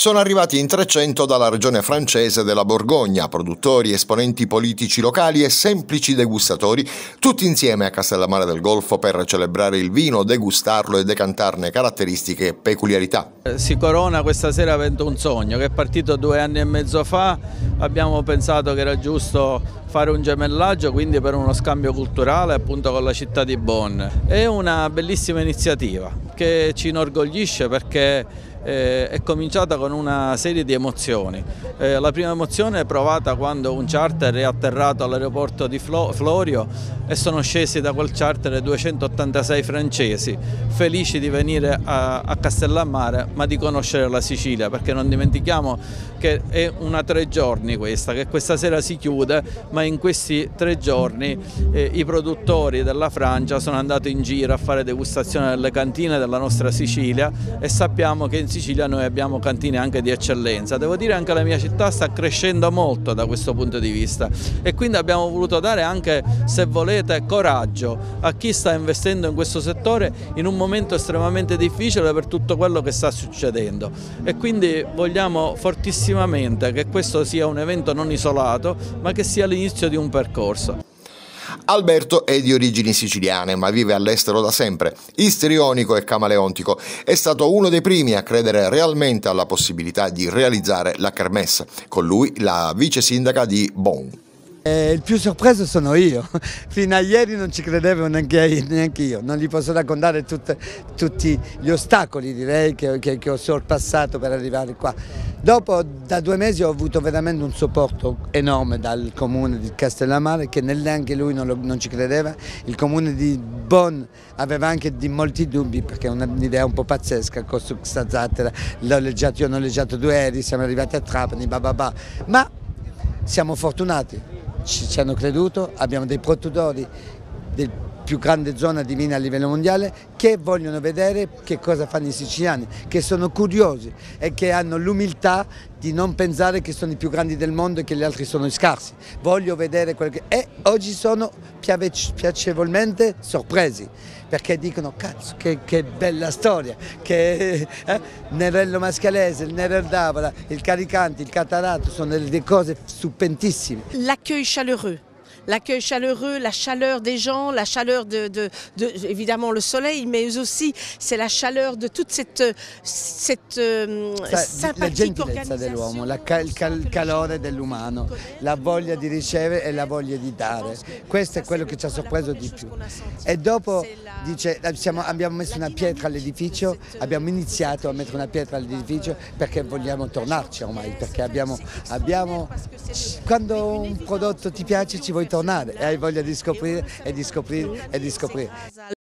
sono arrivati in 300 dalla regione francese della Borgogna, produttori, esponenti politici locali e semplici degustatori, tutti insieme a Castellammare del Golfo per celebrare il vino, degustarlo e decantarne caratteristiche e peculiarità. Si corona questa sera avendo un sogno che è partito due anni e mezzo fa, abbiamo pensato che era giusto fare un gemellaggio quindi per uno scambio culturale appunto con la città di Bonn. È una bellissima iniziativa che ci inorgoglisce perché eh, è cominciata con una serie di emozioni. Eh, la prima emozione è provata quando un charter è atterrato all'aeroporto di Flo Florio e sono scesi da quel charter 286 francesi, felici di venire a, a Castellammare ma di conoscere la Sicilia perché non dimentichiamo che è una tre giorni questa, che questa sera si chiude ma in questi tre giorni eh, i produttori della Francia sono andati in giro a fare degustazione nelle cantine della nostra Sicilia e sappiamo che in Sicilia noi abbiamo cantine anche di eccellenza. Devo dire anche la mia città sta crescendo molto da questo punto di vista e quindi abbiamo voluto dare anche, se volete, coraggio a chi sta investendo in questo settore in un momento estremamente difficile per tutto quello che sta succedendo e quindi vogliamo fortissimamente che questo sia un evento non isolato ma che sia l'inizio di un percorso. Alberto è di origini siciliane, ma vive all'estero da sempre. Istrionico e camaleontico, è stato uno dei primi a credere realmente alla possibilità di realizzare la kermesse. Con lui la vice sindaca di Bonn. Eh, il più sorpreso sono io, fino a ieri non ci credevo neanche, io, non gli posso raccontare tutte, tutti gli ostacoli direi che, che, che, ho sorpassato per arrivare qua. Dopo da due mesi ho avuto veramente un supporto enorme dal comune di Castellammare che neanche lui non, lo, non ci credeva, il comune di Bonn aveva anche di molti dubbi perché è un'idea un po' pazzesca con questa zattera, l'ho leggiato, io ho noleggiato due aerei, siamo arrivati a Trapani, bababà, ma siamo fortunati ci, ci hanno creduto, abbiamo dei produttori del più grande zona di vino a livello mondiale che vogliono vedere che cosa fanno i siciliani, che sono curiosi e che hanno l'umiltà di non pensare che sono i più grandi del mondo e che gli altri sono scarsi. Voglio vedere quello che... E oggi sono piacevolmente sorpresi perché dicono cazzo che, che bella storia, che eh, Nerello Mascalese, il Nerel d'Avola, il Caricanti, il Catarato sono delle cose stupendissime. L'accueil chaleureux l'accueil chaleureux, la chaleur des gens, la chaleur de, de, de évidemment le soleil, mais aussi c'est la chaleur de toute cette, cette euh, sympathique la dell'uomo, cal, il calore dell'umano, la voglia di ricevere e la voglia di dare. Questo è quello che ci ha sorpreso di più. E dopo dice, siamo, abbiamo messo una pietra all'edificio, abbiamo iniziato a mettere una pietra all'edificio perché vogliamo tornarci ormai, perché abbiamo, abbiamo quando un prodotto ti piace ci vuoi tornare e hai voglia di scoprire e di scoprire e di scoprire.